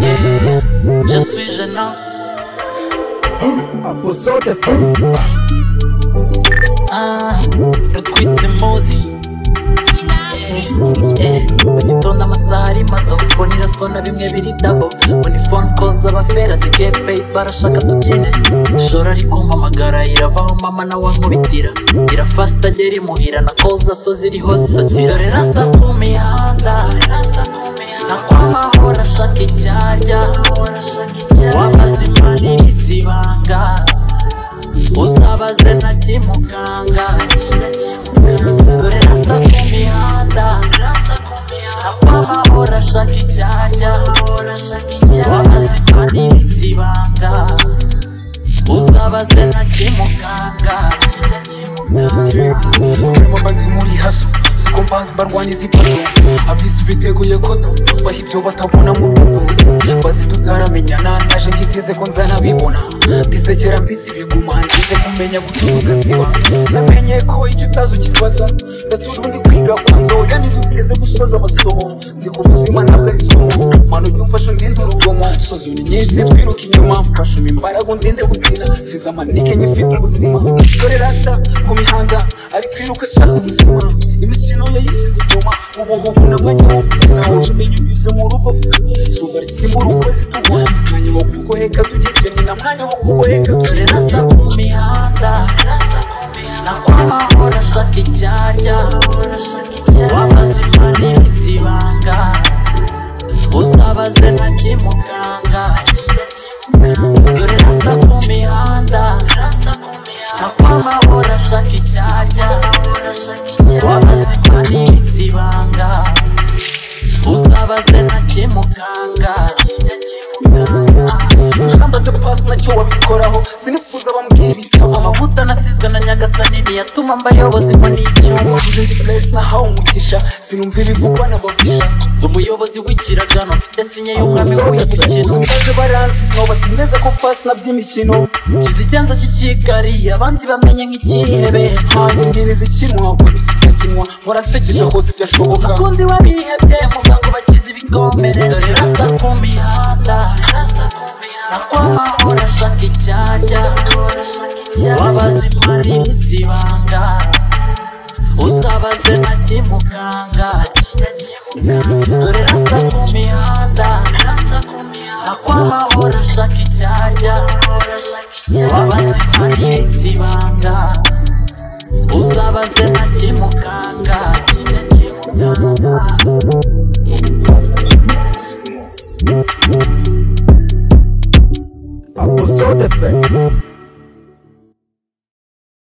Yeah, je suis gênant. Aposote face Ah, rutwitse muzi mu gitondo amasaha ari mato fone irasona bimwe biri dabo ni phone calls abafera paid barashaka tubyine shora ari kumpamagara iravaho mama nawe ankubitira ira fast agera imuhira na calls zo ziriho zisatira dore rasta ku mihanda babaze na kimuganga. Rasta ku mihanda akwa amahoro ashaka icyanya wabazimanira ikibanga uzabaze na kimuganga. Siko mbanza mbarwaniza ipato Abisi biteguye kodo Baha ibyo batabona mu rubuto Bazi tutaramenyana Naje ngiteze ko nzanabibona Ndisekera mbitse ibiguma Ngize kumenya gutuza ugasiba Namenye ko icyo utazi ukibaza Ndatura undi kwiga kwanza Oya ntiduteze gusoza amasomo Nzi ko ubuzima ntabwo ari isomo Mano ujya umfasha undinde urugomo Soza inyuma Mfashuma imbaraga undinde gutsinda Sinzi amanike nyifite ubuzima. Dore rasta ku mihanda Ari kwiruka ashaka ubuzima. Imikino yayisize inyuma Ubuhubu wo gukina Ubumenyi unyuze mu rugo Zuba risimbura ukwezi tubona Mwanya wo kugoheka tugende Na mwanya wo kugoheka dore rasta ku mihanda nakwamahora ashaka icyarya. Wamazima n'imitsi ibanga uzabaze na kimuganga Yule rasta kumianda Na kwa mawe mbayobozi ngo ni icyuma Izindi place nahawe umugisha Sinumva ibivugwa n'ababisha ndi umuyobozi w'ikiragano mfite sinye y'umwami w'imikino. Maze baranzi Nobazi neza ko fast na by'imikino. Kizigenza cy'ikigali abandi bamenye nk'ikihebe. Hanyu ngiri zikinwa Kuri zitakinwa Mpora nshekesha hose byashoboka. Kundi wabihebye muga ngo bakize ibikomere. Dore rasta ku mihanda nakwamahora ashaka icyarya. wabazimari n'itsibanga usabaze na kimuganga dore rasta ku mihanda akwabahora ashaka icyarya wabazimari n'itsibanga usabaze na kimuganga Abusode Fest